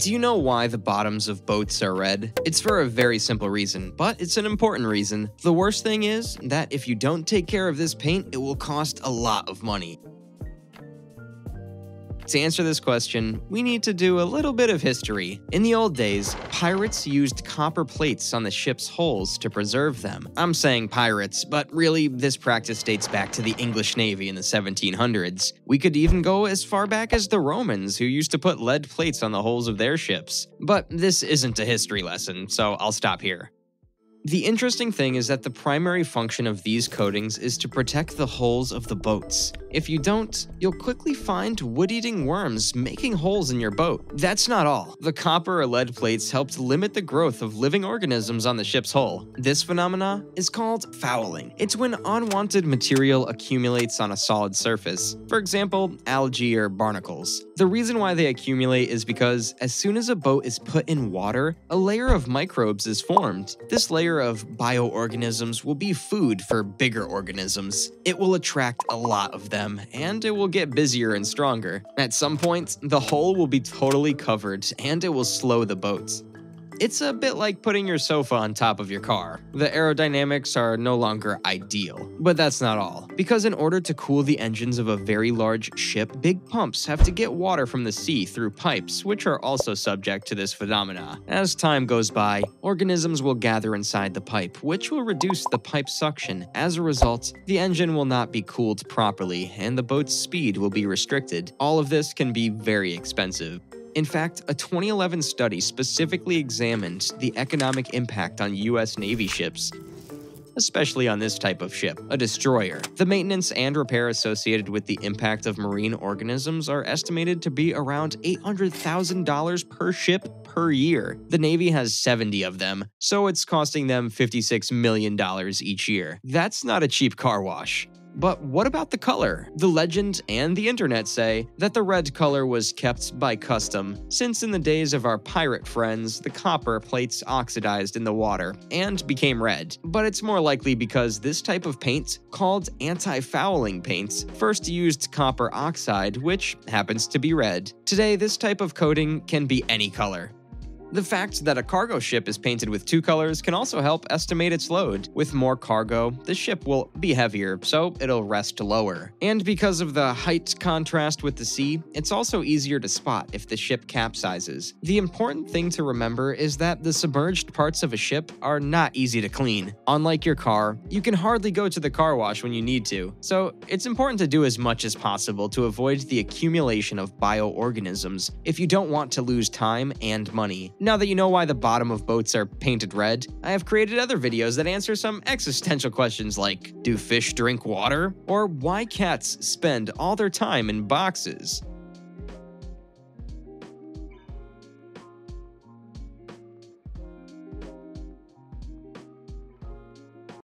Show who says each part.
Speaker 1: Do you know why the bottoms of boats are red? It's for a very simple reason, but it's an important reason. The worst thing is that if you don't take care of this paint, it will cost a lot of money. To answer this question, we need to do a little bit of history. In the old days, pirates used copper plates on the ship's hulls to preserve them. I'm saying pirates, but really, this practice dates back to the English Navy in the 1700s. We could even go as far back as the Romans, who used to put lead plates on the hulls of their ships. But this isn't a history lesson, so I'll stop here. The interesting thing is that the primary function of these coatings is to protect the hulls of the boats. If you don't, you'll quickly find wood-eating worms making holes in your boat. That's not all. The copper or lead plates helped limit the growth of living organisms on the ship's hull. This phenomena is called fouling. It's when unwanted material accumulates on a solid surface, for example, algae or barnacles. The reason why they accumulate is because as soon as a boat is put in water, a layer of microbes is formed. This layer of bioorganisms will be food for bigger organisms. It will attract a lot of them and it will get busier and stronger. At some point, the hole will be totally covered, and it will slow the boats. It's a bit like putting your sofa on top of your car. The aerodynamics are no longer ideal. But that's not all. Because in order to cool the engines of a very large ship, big pumps have to get water from the sea through pipes, which are also subject to this phenomena. As time goes by, organisms will gather inside the pipe, which will reduce the pipe suction. As a result, the engine will not be cooled properly, and the boat's speed will be restricted. All of this can be very expensive. In fact, a 2011 study specifically examined the economic impact on US Navy ships especially on this type of ship, a destroyer. The maintenance and repair associated with the impact of marine organisms are estimated to be around $800,000 per ship per year. The Navy has 70 of them, so it's costing them $56 million each year. That's not a cheap car wash. But what about the color? The legend and the internet say that the red color was kept by custom, since in the days of our pirate friends, the copper plates oxidized in the water and became red. But it's more likely because this type of paint, called anti-fouling paints, first used copper oxide, which happens to be red. Today, this type of coating can be any color. The fact that a cargo ship is painted with two colors can also help estimate its load. With more cargo, the ship will be heavier, so it'll rest lower. And because of the height contrast with the sea, it's also easier to spot if the ship capsizes. The important thing to remember is that the submerged parts of a ship are not easy to clean. Unlike your car, you can hardly go to the car wash when you need to, so it's important to do as much as possible to avoid the accumulation of bioorganisms if you don't want to lose time and money. Now that you know why the bottom of boats are painted red, I have created other videos that answer some existential questions like Do fish drink water? Or why cats spend all their time in boxes?